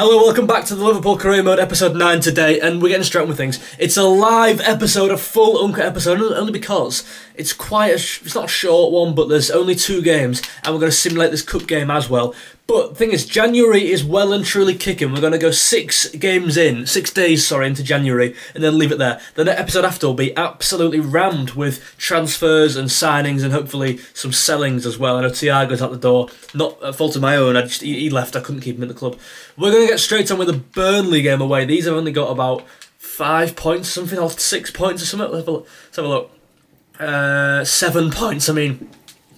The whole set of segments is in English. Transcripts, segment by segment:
Hello, welcome back to the Liverpool Career Mode episode 9 today, and we're getting straight on with things. It's a live episode, a full uncut episode, only because it's quite a, it's not a short one, but there's only two games, and we're going to simulate this cup game as well. But thing is, January is well and truly kicking. We're going to go six games in, six days, sorry, into January, and then leave it there. The next episode after will be absolutely rammed with transfers and signings, and hopefully some sellings as well. I know Thiago's out the door, not at fault of my own. I just he left. I couldn't keep him in the club. We're going to get straight on with the Burnley game away. These have only got about five points, something, or six points or something. Let's have a look. Let's have a look. Uh, seven points. I mean,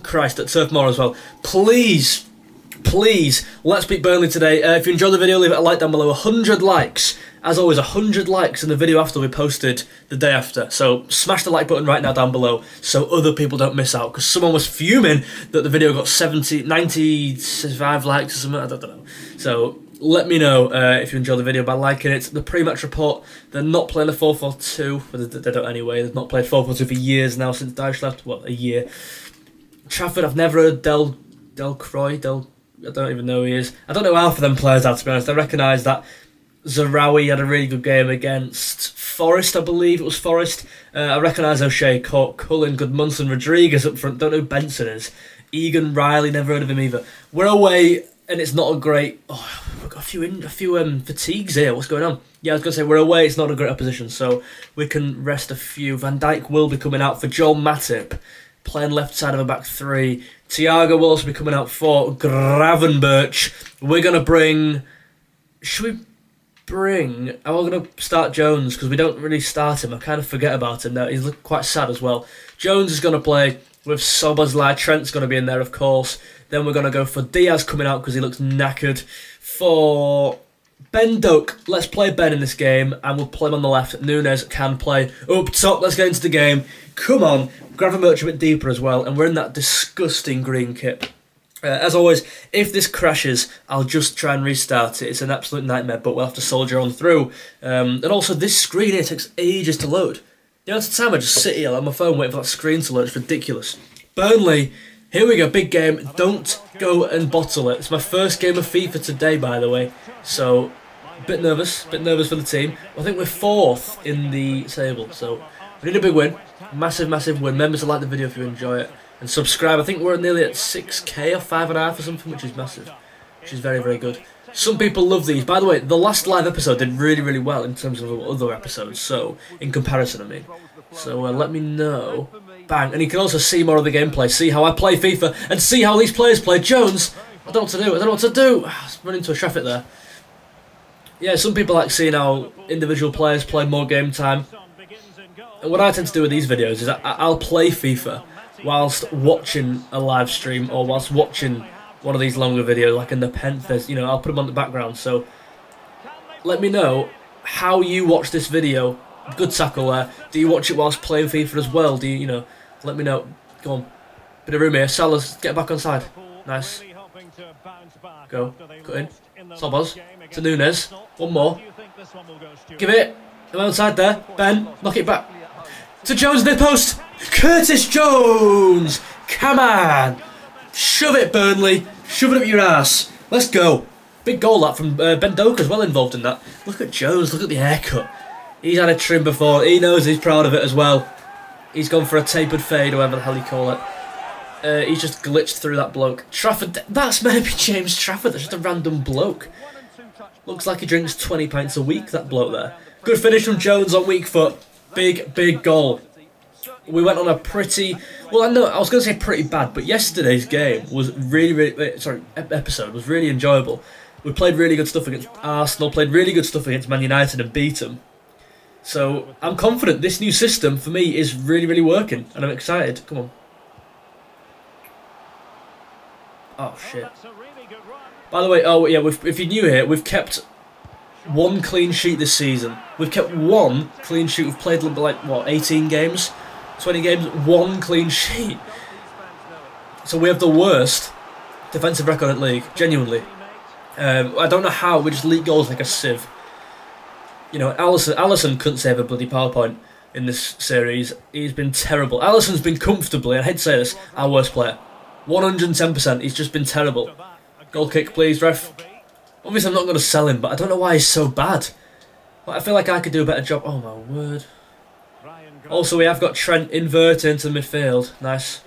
Christ, at Turf Moor as well. Please please let's beat Burnley today. Uh, if you enjoyed the video, leave it a like down below. 100 likes. As always, 100 likes in the video after we posted the day after. So smash the like button right now down below so other people don't miss out. Because someone was fuming that the video got 70, 95 likes or something. I don't, know. So let me know uh, if you enjoyed the video by liking it. The pre-match report, they're not playing a 4-4-2. But they don't anyway. They've not played 4-4-2 for years now since Dyche left. What, a year. Trafford, I've never heard Del, Del Croy, Del I don't even know who he is. I don't know half of them players are, to be honest. I recognise that Zaroury had a really good game against Forest, I believe it was Forest. Uh, I recognise O'Shea, Cook, Cullen, Gudmundsson, Rodriguez up front. Don't know who Benson is. Egan Riley, never heard of him either. We're away, and it's not a great. Oh, we've got a few in, a few um, fatigues here. What's going on? Yeah, I was to say we're away. It's not a great opposition, so we can rest a few. Van Dijk will be coming out for Joel Matip playing left side of a back three. Thiago will also be coming out for Gravenberch. We're going to bring. Should we bring. Are we going to start Jones? Because we don't really start him. I kind of forget about him now. He's quite sad as well. Jones is going to play with Szoboszlai. Trent's going to be in there, of course. Then we're going to go for Diaz coming out because he looks knackered. For Ben Doak, let's play Ben in this game, and we'll play him on the left. Núñez can play up top. Let's get into the game. Come on, grab a bit deeper as well, and we're in that disgusting green kit. Uh, as always, if this crashes, I'll just try and restart it. It's an absolute nightmare, but we'll have to soldier on through. Um, and also, this screen here takes ages to load. The amount of time I just sit here on my phone waiting for that screen to load It's ridiculous. Burnley, here we go, big game. Don't go and bottle it. It's my first game of FIFA today, by the way. So, a bit nervous, bit nervous for the team. I think we're fourth in the table, so we need a big win. Massive, massive win. Members, like the video if you enjoy it. And subscribe. I think we're nearly at 6k or 5.5 or something, which is massive. Which is very, very good. Some people love these. By the way, the last live episode did really, really well in terms of other episodes. So, in comparison, I mean. So, uh, let me know. Bang. And you can also see more of the gameplay. See how I play FIFA. And see how these players play. Jones, I don't know what to do. I don't know what to do. I Run into a traffic there. Yeah, some people like seeing how individual players play more game time And what I tend to do with these videos is I, will play FIFA whilst watching a live stream or whilst watching one of these longer videos, like in the Panthers. You know, I'll put them on the background. So let me know how you watch this video. Good tackle there. Do you watch it whilst playing FIFA as well? Do you, you know, let me know. Go on. Bit of room here. Salas, get back on side. Nice. Go. Cut in. Sobos. To Núñez. One more. Give it. I'm outside there. Ben, knock it back to Jones the post. Curtis Jones. Come on. Shove it, Burnley. Shove it up your ass. Let's go. Big goal that from uh, Ben Doak as well involved in that. Look at Jones. Look at the haircut. He's had a trim before. He knows he's proud of it as well. He's gone for a tapered fade, whatever the hell you call it. Uh, he's just glitched through that bloke. Trafford, that's maybe James Trafford. That's just a random bloke. Looks like he drinks 20 pints a week, that bloke there. Good finish from Jones on weak foot. Big, big goal. We went on a pretty, well, I know I was going to say pretty bad, but yesterday's game was really, really, sorry, episode was really enjoyable. We played really good stuff against Arsenal, played really good stuff against Man United and beat them. So I'm confident this new system for me is really, really working, and I'm excited. Come on. Oh shit. By the way, oh yeah, if you're new here, we've kept one clean sheet this season. We've kept one clean sheet. We've played like, what, 18 games? 20 games, one clean sheet. So we have the worst defensive record in the league, genuinely. Um, I don't know how, we just leak goals like a sieve. You know, Allison Alisson couldn't save a bloody PowerPoint in this series. He's been terrible. Alisson's been comfortably, I hate to say this, our worst player. 110%, he's just been terrible. Goal kick, please, ref. Obviously, I'm not going to sell him, but I don't know why he's so bad. But I feel like I could do a better job. Oh my word. Also, we have got Trent inverted into midfield. Nice.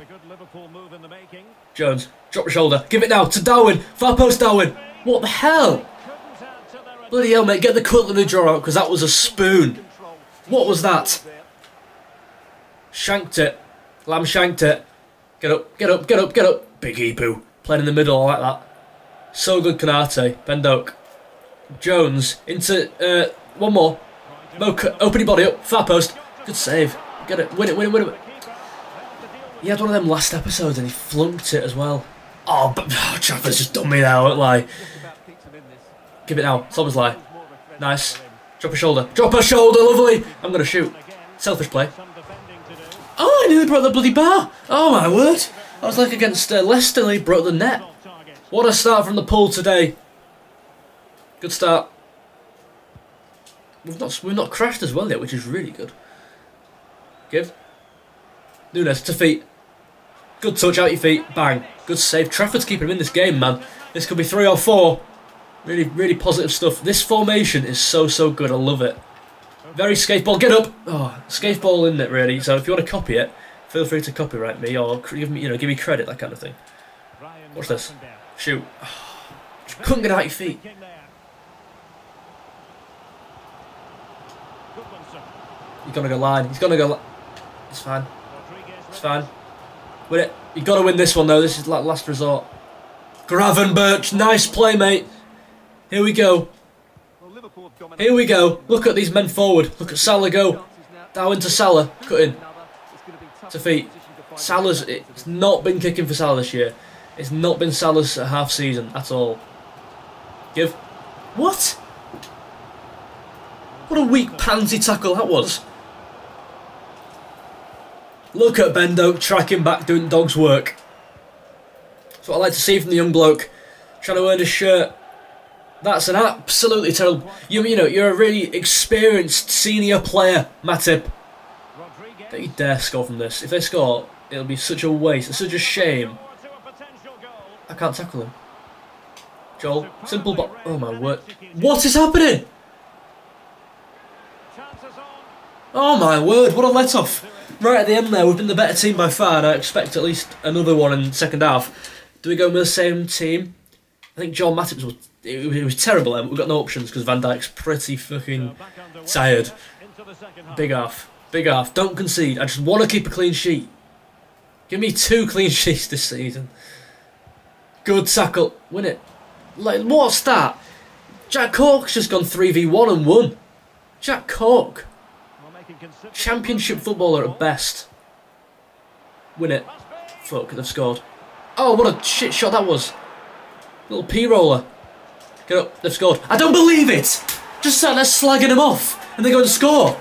Jones, drop shoulder. Give it now to Darwin. Far post Darwin. What the hell? Bloody hell, mate. Get the cutlery drawer out because that was a spoon. What was that? Shanked it. Lamb shanked it. Get up, get up, get up, get up. Big Ibou. Playing in the middle, I like that. So good, Konate. Ben Doak. Jones into uh, one more. Mocha, open your body up. Far post. Good save. Get it. Win it, win it, win it. He had one of them last episodes and he flunked it as well. Oh, but oh, Trafford's just done me now, won't. Give it now. lie. Nice. Drop a shoulder. Drop a shoulder, lovely. I'm going to shoot. Selfish play. Oh, I nearly broke the bloody bar. Oh, my word. I was like against uh, Leicester and he broke the net. What a start from the pool today. Good start. We've not, we've not crashed as well yet, which is really good. Give. Núñez to feet. Good touch out your feet. Bang. Good save. Trafford's keeping him in this game, man. This could be three or four. Really, really positive stuff. This formation is so, so good. I love it. Very skateball. Get up. Oh, skateball in it, really. So if you want to copy it, feel free to copyright me or give me, you know, give me credit, that kind of thing. Watch this. Shoot. Oh, couldn't get out your feet. He's gonna go line. He's gonna go. It's fine. It's fine. Win it. You've got to win this one, though. This is like last resort. Gravenberch. Nice play, mate. Here we go. Here we go. Look at these men forward. Look at Salah go. Down to Salah. Cut in. To feet. Salah's... It's not been kicking for Salah this year. It's not been Salah's half season at all. Give. What? What a weak pansy tackle that was. Look at Ben Doak tracking back doing dog's work. That's what I like to see from the young bloke. Trying to earn a shirt. That's an absolutely terrible... You, you know, you're a really experienced senior player, Matip. Don't you dare score from this. If they score, it'll be such a waste. It's such a shame. I can't tackle him. Joel, simple but Oh my word. What is happening? Oh my word, what a let off right at the end there, we've been the better team by far, and I expect at least another one in second half. Do we go with the same team? I think John Matip was it, was terrible. We've got no options because Van Dijk's pretty fucking tired. Big half, big half. Don't concede. I just want to keep a clean sheet. Give me two clean sheets this season. Good tackle. Win it. Like, what's that? Jack Cork's just gone 3v1 and won. Jack Cork. Championship footballer at best. Win it. Fuck, they've scored. Oh, what a shit shot that was. Little P-roller. Get up, they've scored. I don't believe it! Just sat there slagging them off, and they go and score.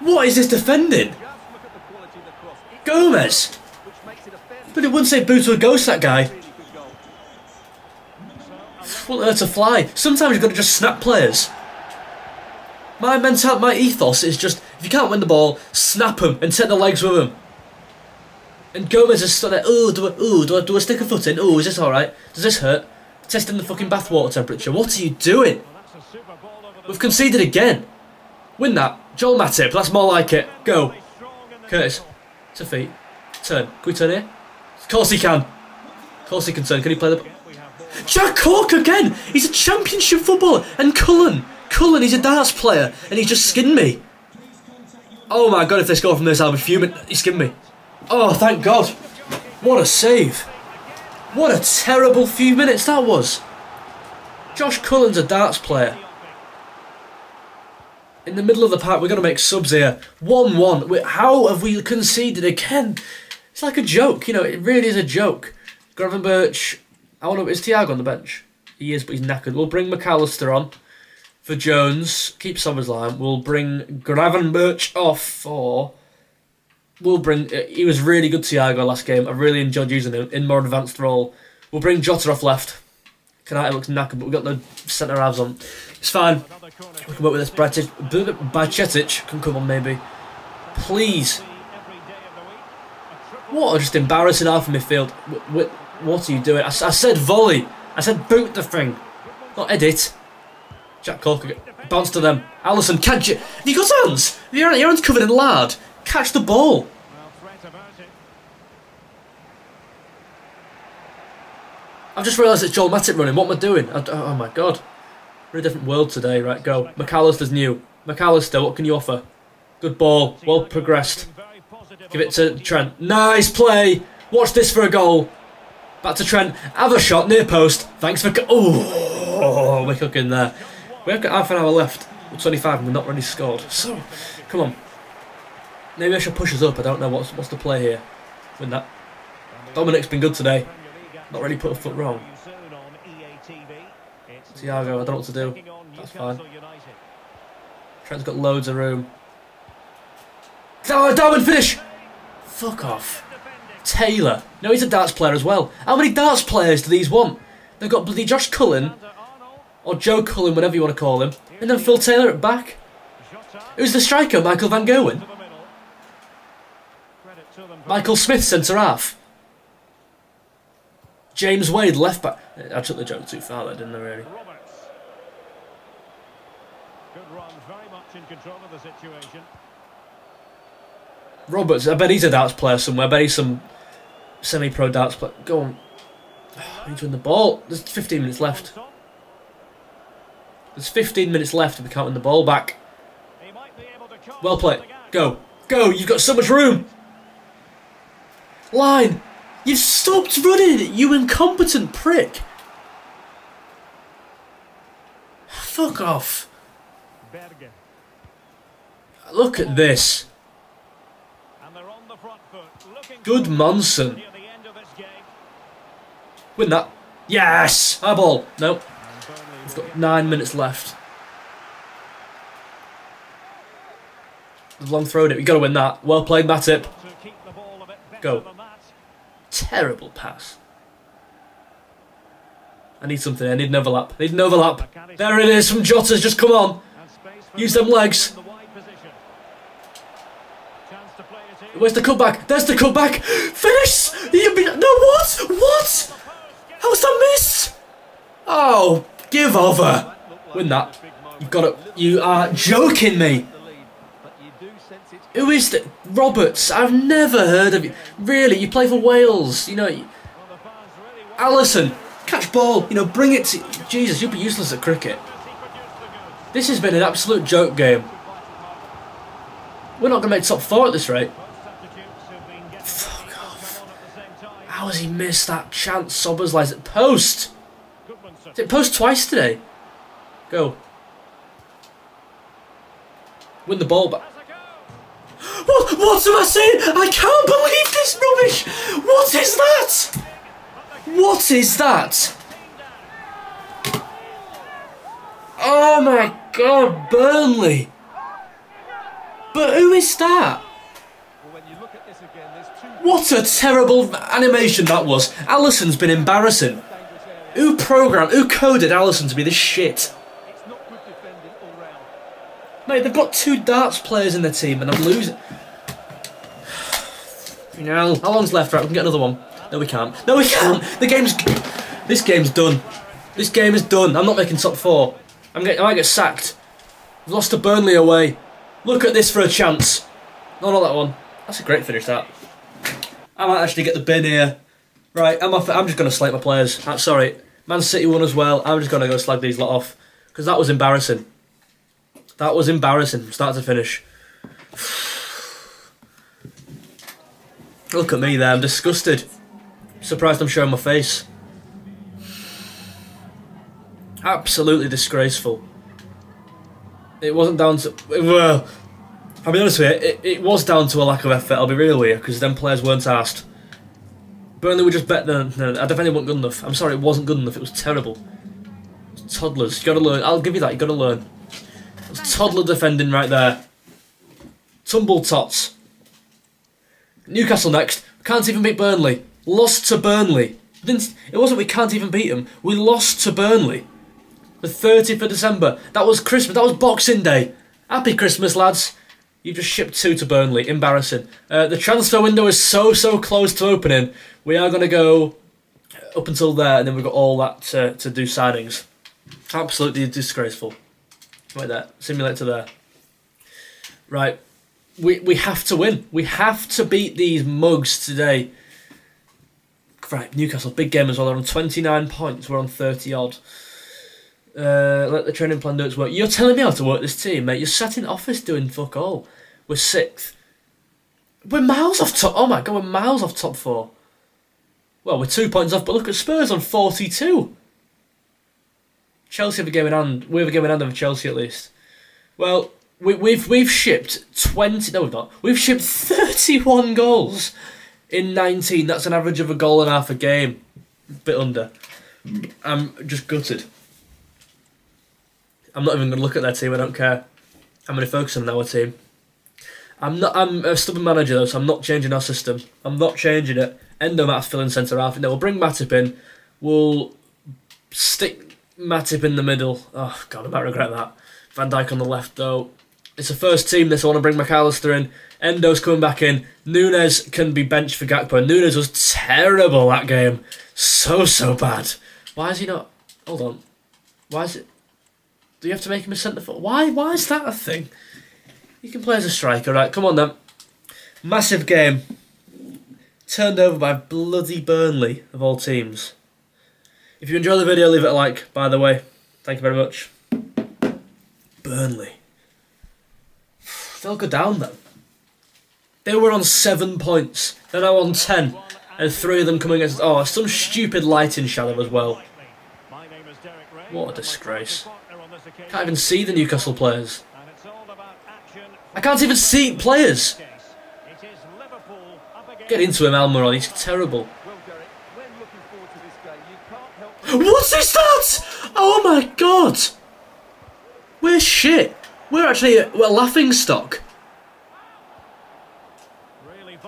What is this defending? Gomez! But it wouldn't say boo to a ghost, that guy. What on to fly? Sometimes you've got to just snap players. My mental, my ethos is just if you can't win the ball, snap them and take the legs with them. And Gomez is stood there. Oh, do I, ooh, do I do I stick a foot in? Oh, is this all right? Does this hurt? Testing the fucking bathwater temperature. What are you doing? We've conceded again. Win that. Joel Matip. That's more like it. Go. Curtis. To feet. Turn. Can we turn here? Of course he can. Of course he can turn. Can he play the... Jack Cork again! He's a championship footballer! And Cullen! Cullen, he's a darts player, and he just skinned me. Oh my god, if they score from this, I'll be fuming. He skinned me. Oh, thank God. What a save. What a terrible few minutes that was. Josh Cullen's a darts player. In the middle of the pack, we're going to make subs here. 1-1. How have we conceded again? It's like a joke, you know, it really is a joke. Gravenberch, I wonder, is Thiago on the bench? He is, but he's knackered. We'll bring Mac Allister on for Jones. Keep SummerSlam. We'll bring Gravenberch off for. We'll bring. Uh, he was really good, Thiago, last game. I really enjoyed using him in more advanced role. We'll bring Jota off left. Konate looks knackered, but we've got the centre halves on. It's fine. We can work with this. Bajcetic can come on, maybe. Please. What a just embarrassing half of midfield. What are you doing? I, I said volley. I said boot the thing. Not edit. Jack Corker. Bounce to them. Alisson, catch it. You got hands? Your, your hands covered in lard. Catch the ball. I've just realised it's Joel Matip running. What am I doing? I, oh, oh my god. We're a different world today. Right, go. Mac Allister's new. Mac Allister, what can you offer? Good ball. Well progressed. Give it to Trent. Nice play. Watch this for a goal. Back to Trent. Have a shot near post. Thanks for... Oh, we're cooking there. We've got half an hour left. We're 25 and we're not really scored. So, come on. Maybe I should push us up. I don't know. What's, what's the play here? Win that. Dominik's been good today. Not really put a foot wrong. Thiago, I don't know what to do. That's fine. Trent's got loads of room. Oh, Darwin, finish! Fuck off. Taylor. No, he's a darts player as well. How many darts players do these want? They've got bloody Josh Cullen, or Joe Cullen, whatever you want to call him, and then Phil Taylor at back. Who's the striker? Michael Van Gerwen? Michael Smith, centre half. James Wade, left back. I took the joke too far there, didn't I, really? Good run, very much in control of the situation. Roberts, I bet he's a darts player somewhere. I bet he's some semi-pro darts player. Go on. I need to win the ball. There's 15 minutes left. There's 15 minutes left if we can't win the ball back. Well played. Go. Go. You've got so much room. Line. You've stopped running, you incompetent prick. Fuck off. Look at this. Gudmundsson. Win that. Yes! High ball. Nope. We've got nine minutes left. Long throwed it. We've got to win that. Well played, Matip. Go. Terrible pass. I need something. I need an overlap. I need an overlap. There it is from Jota's. Just come on. Use them legs. Where's the cutback? There's the cutback. Finish! You be no what? What? How's that miss? Oh, give over. Win that. You've got it. You are joking me. Who is that? Roberts. I've never heard of you. Really, you play for Wales. You know. Alisson, Catch ball. You know, bring it to. Jesus, you'll be useless at cricket. This has been an absolute joke game. We're not going to make top four at this rate. Fuck off. How has he missed that chance? Szoboszlai at post. Did it post twice today? Go. Win the ball back. What? What am I saying? I can't believe this rubbish! What is that? What is that? Oh my god, Burnley! But who is that? What a terrible animation that was. Alisson's been embarrassing. Who programmed, who coded Alisson to be this shit? Mate, they've got two darts players in their team and I'm losing. You know, how long's left? Right, we can get another one. No, we can't. No, we can't. The game's... This game's done. This game is done. I'm not making top four. I'm getting, I might get sacked. I've lost to Burnley away. Look at this for a chance. No, not that one. That's a great finish, that. I might actually get the bin here. Right, I'm off. I'm just going to slate my players. I'm sorry. Man City won as well. I'm just going to go slag these lot off. Because that was embarrassing. That was embarrassing start to finish. Look at me there, I'm disgusted. Surprised I'm showing my face. Absolutely disgraceful. It wasn't down to... Well, I'll be honest with you, it, it was down to a lack of effort, I'll be real with you, because them players weren't asked. Burnley were just better than... I defended wasn't good enough. I'm sorry, it wasn't good enough, it was terrible. Toddlers, you gotta learn. I'll give you that, you gotta learn. Toddler defending right there. Tumble tots. Newcastle next. Can't even beat Burnley. Lost to Burnley. It wasn't we can't even beat them. We lost to Burnley. The 30th of December. That was Christmas. That was Boxing Day. Happy Christmas, lads. You've just shipped two to Burnley. Embarrassing. Uh, the transfer window is so, so close to opening. We are going to go up until there, and then we've got all that to, to do signings. Absolutely disgraceful. Right there. Simulator there. Right. We we have to win. We have to beat these mugs today. Right, Newcastle, big game as well. They're on 29 points. We're on 30 odd. Uh, let the training plan do its work. You're telling me how to work this team, mate. You're sat in office doing fuck all. We're sixth. We're miles off top. Oh my god, we're miles off top four. Well, we're two points off, but look at Spurs on 42. Chelsea have a game in hand. We have a game in hand over Chelsea at least. Well, we, we've we've shipped 20. No, we've not. We've shipped 31 goals in 19. That's an average of a goal and a half a game. bit under. I'm just gutted. I'm not even going to look at their team. I don't care. I'm going to focus on our team. I'm not. I'm a stubborn manager though, so I'm not changing our system. I'm not changing it. Endo might fill in centre half. No, we'll bring Matip in. We'll stick Matip in the middle. Oh god, I might regret that. Van Dijk on the left though. It's the first team this. I want to bring McAllister in. Endo's coming back in. Núñez can be benched for Gakpo. Núñez was terrible that game. So so bad. Why is he not? Hold on. Why is it? Do you have to make him a centre forward? Why? Why is that a thing? You can play as a striker, right? Come on then. Massive game. Turned over by bloody Burnley, of all teams. If you enjoy the video, leave it a like, by the way. Thank you very much. Burnley. They'll go down then. They were on seven points. They're now on ten. And three of them coming against... Oh, some stupid lighting shadow as well. What a disgrace. Can't even see the Newcastle players. I can't even see players. Get into him, Almiron. He's terrible. What is that? Oh my god! We're shit. We're actually a, we're a laughing stock. Really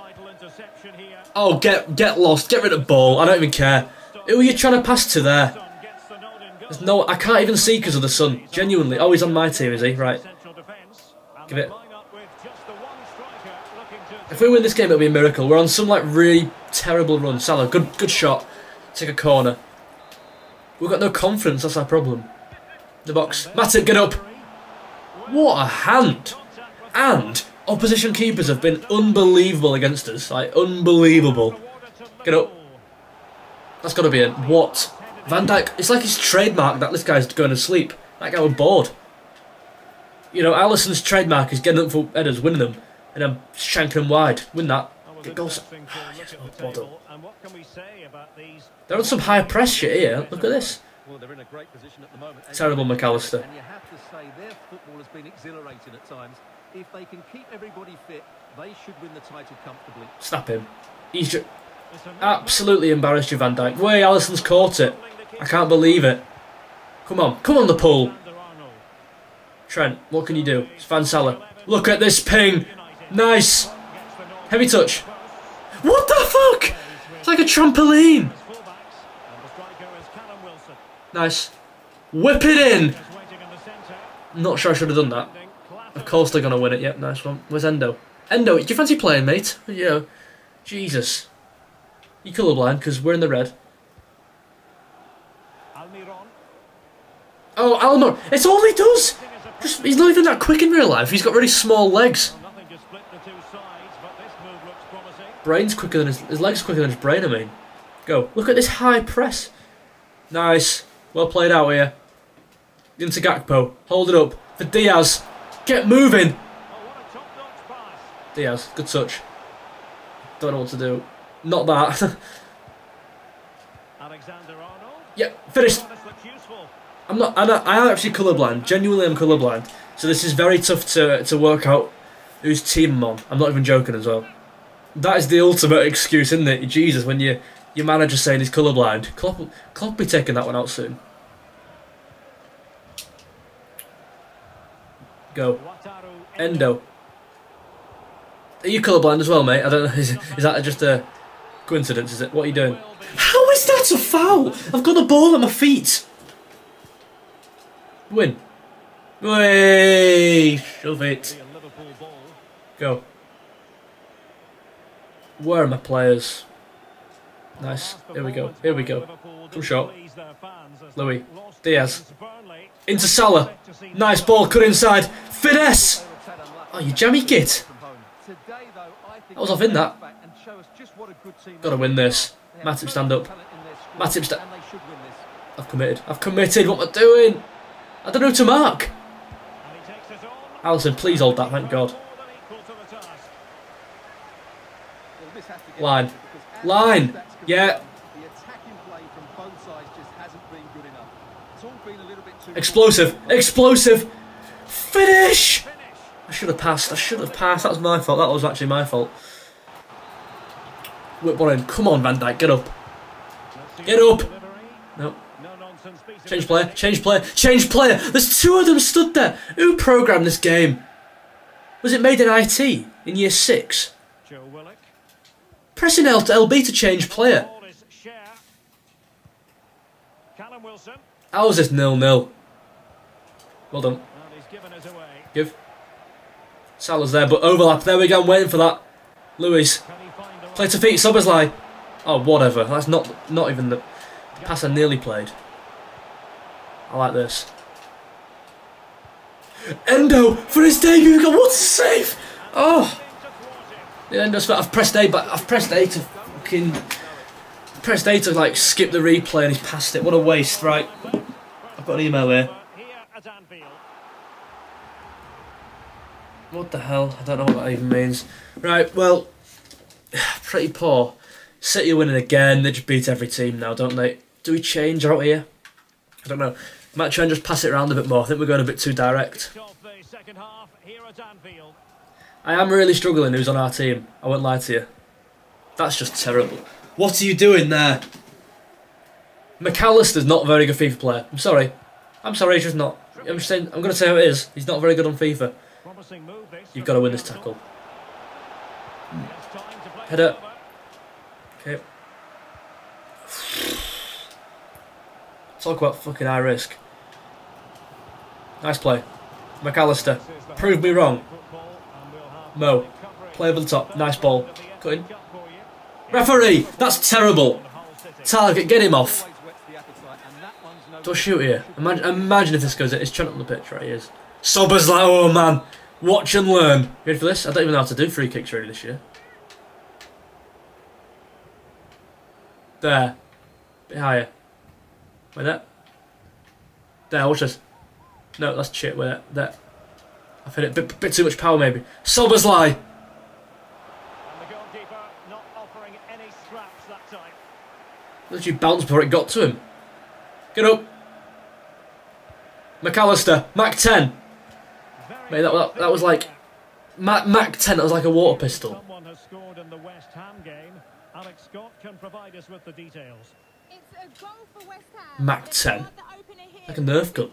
Oh, get get lost. Get rid of the ball. I don't even care. Who are you trying to pass to there? There's no, I can't even see because of the sun. Genuinely. Oh, he's on my team, is he? Right. Give it. If we win this game, it'll be a miracle. We're on some like really terrible run. Salah, good good shot. Take a corner. We've got no confidence. That's our problem. The box. Matip, get up. What a hand. And opposition keepers have been unbelievable against us. Like, unbelievable. Get up. That's got to be it. What? Van Dijk, it's like his trademark that this guy's going to sleep. That guy was bored. You know, Alisson's trademark is getting up for headers, winning them, and then shanking them wide. Win that. Get goals. Oh, They're on some high pressure here. Look at this. Well, they're in a great position at the moment. Terrible Mac Allister. And you have to say their football has been exhilarating at times. If they can keep everybody fit, they should win the title comfortably. Snap him. He's just absolutely embarrassed you, Van Dijk. Way Alisson's caught it. I can't believe it. Come on, come on the pull. Trent, what can you do? It's Van Salah. Look at this ping. Nice. Heavy touch. What the fuck? It's like a trampoline. Nice. Whip it in. Not sure I should have done that. Of course they're going to win it. Yep, nice one. Where's Endo? Endo, do you fancy playing, mate? Yeah. Jesus. You colourblind because we're in the red. Oh, Almiron. It's all he does. Just, he's not even that quick in real life. He's got really small legs. Brain's quicker than his, his legs quicker than his brain, I mean. Go. Look at this high press. Nice. Well played out here. Into Gakpo. Hold it up. For Diaz. Get moving. Diaz. Good touch. Don't know what to do. Not that. Alexander Arnold. yeah, finished. Oh, I'm not. I'm not, I am actually colourblind. Genuinely, I'm colourblind. So this is very tough to to work out whose team I'm on. I'm not even joking as well. That is the ultimate excuse, isn't it? Jesus, when you your manager saying he's colourblind. Klopp, Klopp be taking that one out soon. Go. Endo. Are you colourblind as well, mate? I don't know. Is, is that just a coincidence? Is it? What are you doing? How is that a foul? I've got the ball at my feet. Win. Way, shove it. Go. Where are my players? Nice. Here we go. Here we go. Come shot. Luis. Diaz. Into Salah. Nice ball, cut inside. Finesse! Oh, you jammy git. I was off in that. Gotta win this. Matip, stand up. Matip, stand... I've committed. I've committed. What am I doing? I don't know who to mark. Alisson, please hold that, thank God. Line. Line. Yeah. Explosive. Explosive. Finish! I should have passed. I should have passed. That was my fault. That was actually my fault. Whip one in. Come on, Van Dijk. Get up. Get up. No. Change player. Change player. Change player. There's two of them stood there. Who programmed this game? Was it made in IT in year six? Pressing L to LB to change player. How is this nil-nil? Well done. Give. Salah's there, but overlap. There we go. I'm waiting for that. Luis. Play to feet. Szoboszlai. Oh, whatever. That's not not even the pass I nearly played. I like this. Endo for his debut. What a save! Oh. The Endo's I've pressed A, but I've pressed A to fucking pressed A to like skip the replay and he's passed it. What a waste, right? I've got an email here. What the hell? I don't know what that even means. Right, well, pretty poor. City are winning again. They just beat every team now, don't they? Do we change out here? I don't know. Might try and just pass it around a bit more. I think we're going a bit too direct. I am really struggling who's on our team. I won't lie to you. That's just terrible. What are you doing there? Mac Allister's not a very good FIFA player. I'm sorry. I'm sorry, he's just not. I'm just saying. I'm going to say how it is. He's not very good on FIFA. You've got to win this tackle. Head up. Okay. Talk about fucking high risk. Nice play. Mac Allister. Prove me wrong. Mo. Play over the top. Nice ball. Cut in. Referee! That's terrible. Target, get him off. Do I shoot here? Imagine, imagine if this goes in. It's Trent on the pitch, right? He is. Sober's like, oh man. Watch and learn. Ready for this? I don't even know how to do free kicks really this year. There. Bit higher. Wait there. There, watch this. No, that's shit. Wait there. There. I've hit it. Bit, bit too much power maybe. Szoboszlai! Literally bounced before it got to him. Get up. Mac Allister, Mac 10. Mate, that, that, that was like... Mac, Mac 10, that was like a water pistol. Someone has scored in the West Ham game. Alex Scott can provide us with the details. It's a goal for West Ham. Mac 10. Like a Nerf gun.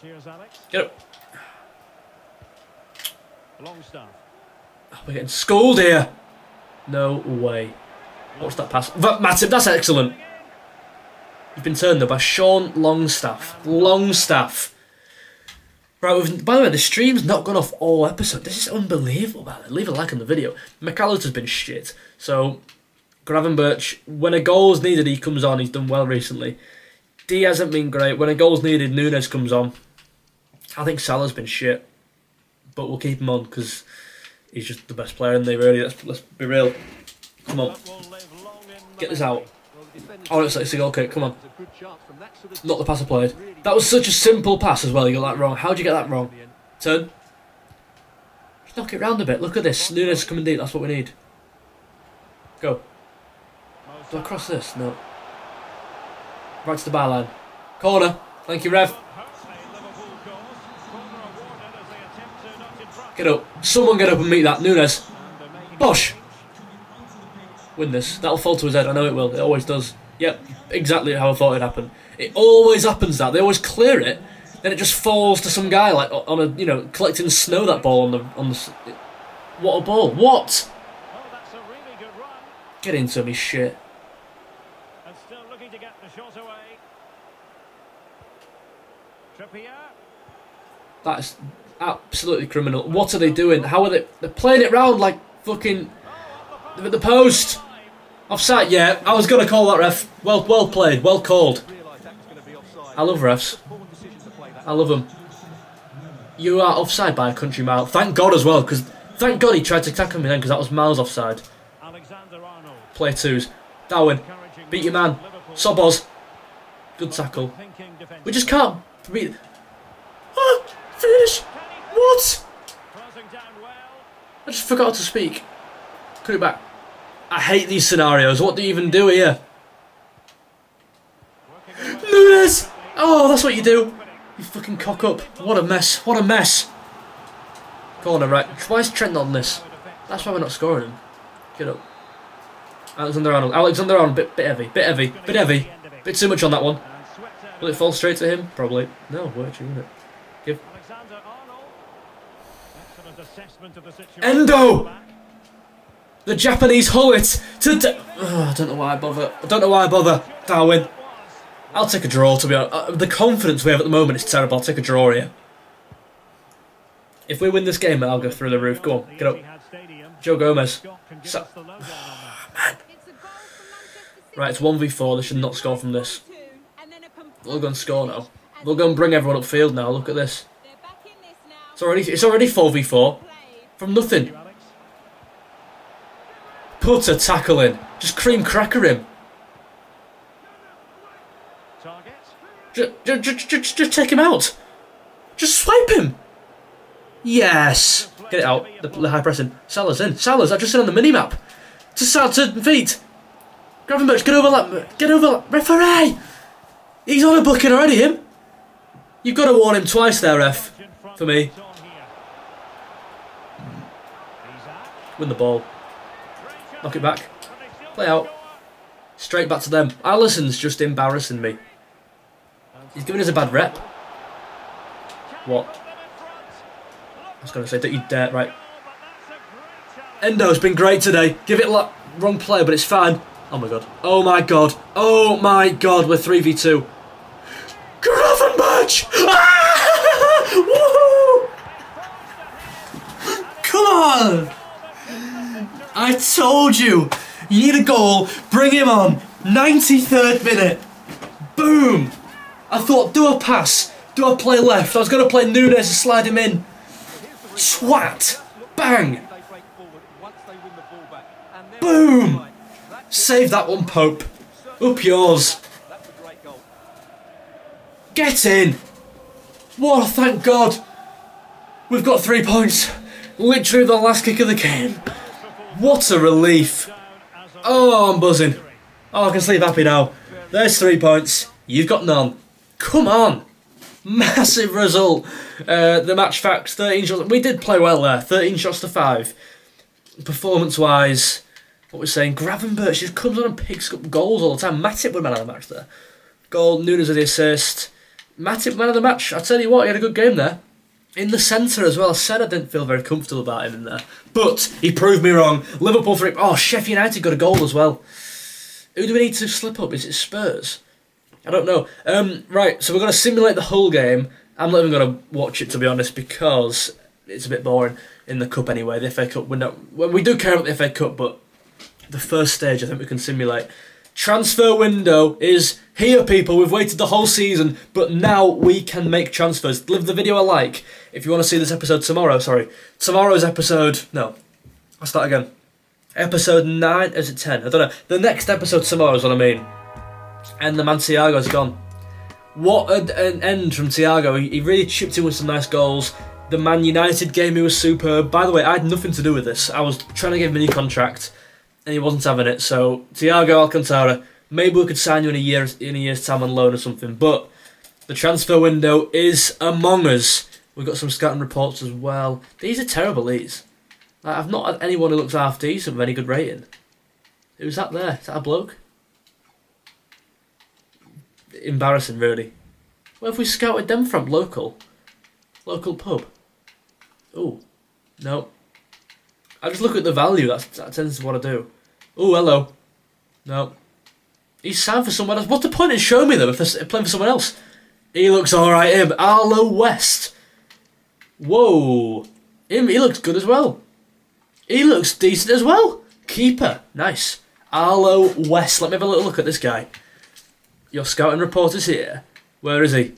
Cheers, Alex. Get up. Longstaff. Oh, we're getting schooled here. No way. What's that pass? Matip, that's excellent. He's been turned though by Sean Longstaff. Longstaff. Right, by the way, the stream's not gone off all episode. This is unbelievable, Leave a like on the video. Mac Allister's been shit. So, Gravenberch, when a goal's needed, he comes on. He's done well recently. D hasn't been great. When a goal's needed, Núñez comes on. I think Salah's been shit. But we'll keep him on because he's just the best player in the really. Let's, let's be real. Come on. Get this out. Oh, it's like a goal kick. Come on. Not the pass I played. That was such a simple pass as well. You got that wrong. How'd you get that wrong? Turn. Just knock it round a bit. Look at this. Núñez coming deep. That's what we need. Go. Do I cross this? No. Right to the byline. Corner. Thank you, Rev. Get up. Someone get up and meet that. Núñez. Bosh win this. That'll fall to his head. I know it will. It always does. Yep, exactly how I thought it'd happen. It always happens that they always clear it, then it just falls to some guy like on a you know collecting snow. That ball on the on the. What a ball! What? Get into me, shit. That's absolutely criminal. What are they doing? How are they? They're playing it round like fucking the post. Offside, yeah. I was going to call that ref. Well, well played. Well called. I love refs. I love them. You are offside by a country mile. Thank God as well, because thank God he tried to tackle me then, because that was miles offside. Play twos. Darwin, beat your man. Sobos. Good tackle. We just can't beat. Ah, finish. What? I just forgot to speak. Put it back. I hate these scenarios. What do you even do here? Núñez! Oh, that's what you do. You fucking cock up. What a mess. What a mess. Corner, right. Why is Trent on this? That's why we're not scoring him. Get up. Alexander Arnold. Alexander Arnold, bit, bit heavy. Bit heavy. Bit heavy. Bit too much on that one. Will it fall straight to him? Probably. No, you, won't it? Give. Endo! The Japanese Hullet to. Oh, I don't know why I bother. I don't know why I bother. Darwin. I'll take a draw, to be honest. Uh, the confidence we have at the moment is terrible. I'll take a draw here. If we win this game, I'll go through the roof. Go on, get up. Joe Gomez. So, man. Right, it's 1v4. They should not score from this. They'll go and score now. They'll go and bring everyone upfield now. Look at this. It's already it's already 4v4. From nothing. Put a tackle in. Just cream cracker him. Just, just, just, just take him out. Just swipe him. Yes. Get it out. The, the high pressing. Salah's in. Salah's. I've just seen on the mini map. To Salah to feet. Gravenberch, get over that. Get over that. Referee. He's on a booking already, him. You've got to warn him twice there, ref. For me. Win the ball. Knock it back. Play out. Straight back to them. Alisson's just embarrassing me. He's giving us a bad rep. What? I was going to say, don't you dare. Right. Endo's been great today. Give it a wrong player, but it's fine. Oh my god. Oh my god. Oh my god. We're 3v2. Gravenberch! Ah! Come on! I told you! You need a goal, bring him on! 93rd minute! Boom! I thought, do a pass, do I play left? I was going to play Núñez and slide him in. Swat! Bang! Boom! Save that one, Pope. Up yours. Get in! What, thank God! We've got three points. Literally the last kick of the game. What a relief. Oh, I'm buzzing. Oh, I can sleep happy now. There's three points. You've got none. Come on. Massive result. Uh, the match facts, 13 shots. We did play well there. 13 shots to 5. Performance-wise, what we're saying, Gravenberch just comes on and picks up goals all the time. Matip was man of the match there. Goal, Núñez with the assist. Matip man of the match. I tell you what, he had a good game there. In the centre as well. I said I didn't feel very comfortable about him in there. But he proved me wrong. Liverpool three. Oh, Sheffield United got a goal as well. Who do we need to slip up? Is it Spurs? I don't know. Um, right, so we're going to simulate the whole game. I'm not even going to watch it, to be honest, because it's a bit boring in the Cup anyway. The FA Cup, we're not, well, we do care about the FA Cup, but the first stage I think we can simulate. Transfer window is here, people. We've waited the whole season, but now we can make transfers. Leave the video a like if you want to see this episode tomorrow. Sorry, tomorrow's episode. No, I'll start again. Episode 9, is it 10? I don't know. The next episode tomorrow is what I mean and the man Thiago's gone. What an end from Thiago. He really chipped in with some nice goals. The Man United game, he was superb. By the way, I had nothing to do with this. I was trying to get him a new contract, and he wasn't having it. So, Thiago Alcantara, maybe we could sign you in a year in a year's time on loan or something. But the transfer window is among us. We've got some scouting reports as well. These are terrible. These. I've not had anyone who looks half decent with any good rating. Who's that there? Is that a bloke? embarrassing, really. Where have we scouted them from? Local? Local pub? Oh, no. I just look at the value, that's, that tends to what I do. Oh, hello. No. He's signed for someone else. What's the point in showing me them if they're playing for someone else? He looks alright, him. Arlo West. Whoa. Him, he looks good as well. He looks decent as well. Keeper. Nice. Arlo West. Let me have a little look at this guy your scouting report is here. Where is he?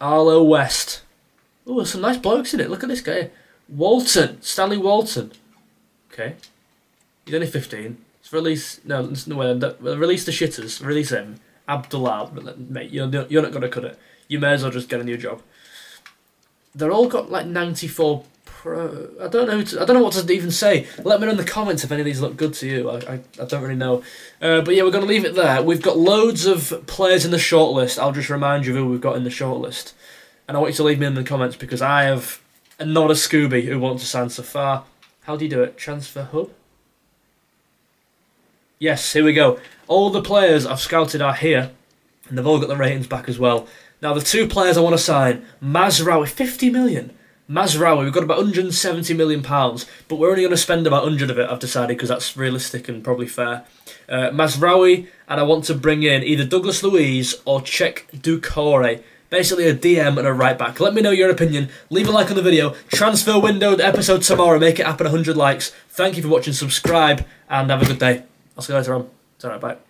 Arlo West. Oh, there's some nice blokes in it. Look at this guy. Walton. Stanley Walton. Okay. He's only 15. Let's release... No, no way. Release the shitters. Release him. Abdullah. Mate, you're, you're not going to cut it. You may as well just get a new job. They're all got like 94 pro. I don't know. To, I don't know what to even say. Let me know in the comments if any of these look good to you. I, I, I don't really know. Uh, but yeah, we're going to leave it there. We've got loads of players in the shortlist. I'll just remind you who we've got in the shortlist. And I want you to leave me in the comments because I have not a Scooby who wants to sign so far. How do you do it? Transfer hub? Yes, here we go. All the players I've scouted are here, and they've all got the ratings back as well. Now, the two players I want to sign, Mazraoui, 50 million. Mazraoui, we've got about 170 million pounds, but we're only going to spend about 100 of it, I've decided, because that's realistic and probably fair. Uh, Mazraoui, and I want to bring in either Douglas Luiz or Cheick Doucouré. Basically a DM and a right back. Let me know your opinion. Leave a like on the video. Transfer window episode tomorrow. Make it happen 100 likes. Thank you for watching. Subscribe and have a good day. I'll see you later on. It's alright, bye.